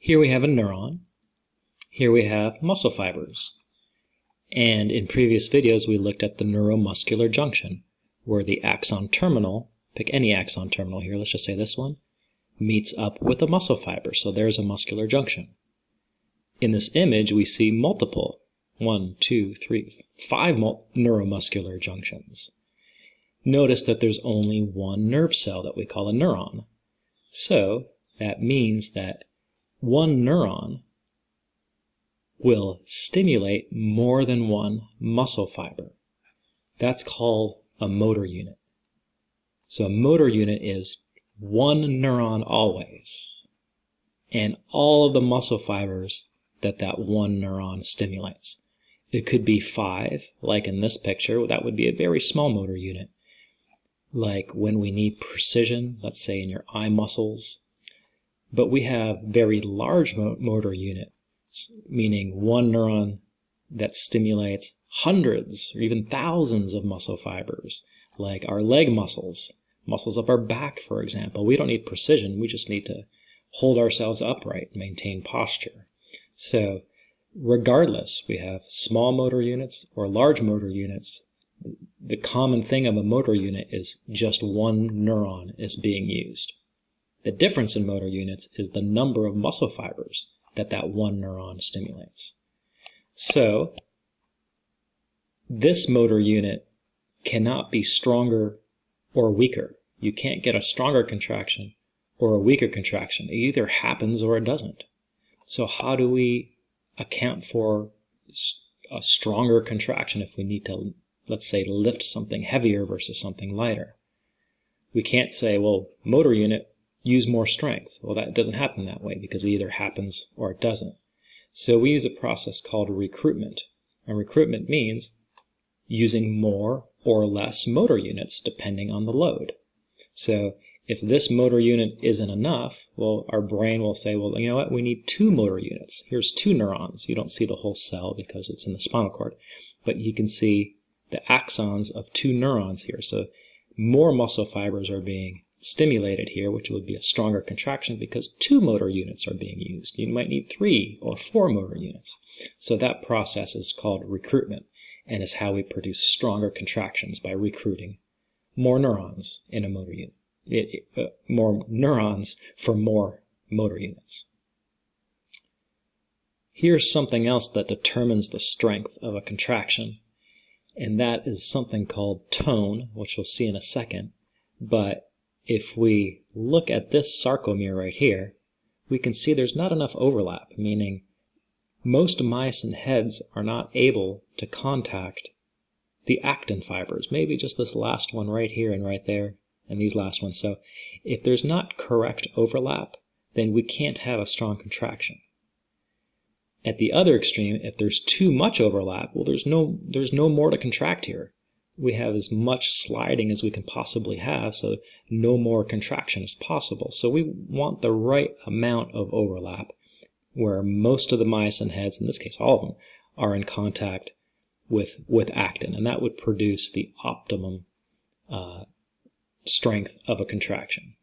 Here we have a neuron. Here we have muscle fibers. And in previous videos, we looked at the neuromuscular junction, where the axon terminal, pick any axon terminal here, let's just say this one, meets up with a muscle fiber. So there's a muscular junction. In this image, we see multiple, one, two, three, five neuromuscular junctions. Notice that there's only one nerve cell that we call a neuron. So that means that one neuron will stimulate more than one muscle fiber. That's called a motor unit. So a motor unit is one neuron always, and all of the muscle fibers that that one neuron stimulates. It could be five, like in this picture, that would be a very small motor unit. Like when we need precision, let's say in your eye muscles, but we have very large motor units, meaning one neuron that stimulates hundreds or even thousands of muscle fibers, like our leg muscles, muscles of our back, for example. We don't need precision, we just need to hold ourselves upright, maintain posture. So, regardless, we have small motor units or large motor units. The common thing of a motor unit is just one neuron is being used. The difference in motor units is the number of muscle fibers that that one neuron stimulates. So, this motor unit cannot be stronger or weaker. You can't get a stronger contraction or a weaker contraction. It either happens or it doesn't. So how do we account for a stronger contraction if we need to, let's say, lift something heavier versus something lighter? We can't say, well, motor unit use more strength. Well, that doesn't happen that way because it either happens or it doesn't. So we use a process called recruitment. And recruitment means using more or less motor units depending on the load. So if this motor unit isn't enough, well, our brain will say, well, you know what, we need two motor units. Here's two neurons. You don't see the whole cell because it's in the spinal cord, but you can see the axons of two neurons here. So more muscle fibers are being stimulated here, which would be a stronger contraction because two motor units are being used. You might need three or four motor units. So that process is called recruitment and is how we produce stronger contractions by recruiting more neurons in a motor unit, it, uh, more neurons for more motor units. Here's something else that determines the strength of a contraction, and that is something called tone, which we'll see in a second. But if we look at this sarcomere right here, we can see there's not enough overlap, meaning most myosin heads are not able to contact the actin fibers, maybe just this last one right here and right there, and these last ones. So if there's not correct overlap, then we can't have a strong contraction. At the other extreme, if there's too much overlap, well, there's no, there's no more to contract here we have as much sliding as we can possibly have, so no more contraction is possible. So we want the right amount of overlap where most of the myosin heads, in this case all of them, are in contact with, with actin, and that would produce the optimum uh, strength of a contraction.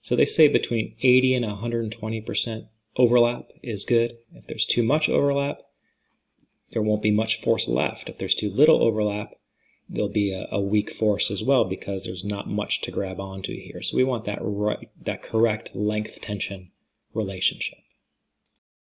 So they say between 80 and 120% overlap is good. If there's too much overlap, there won't be much force left. If there's too little overlap, there'll be a, a, weak force as well because there's not much to grab onto here. So we want that right, that correct length tension relationship.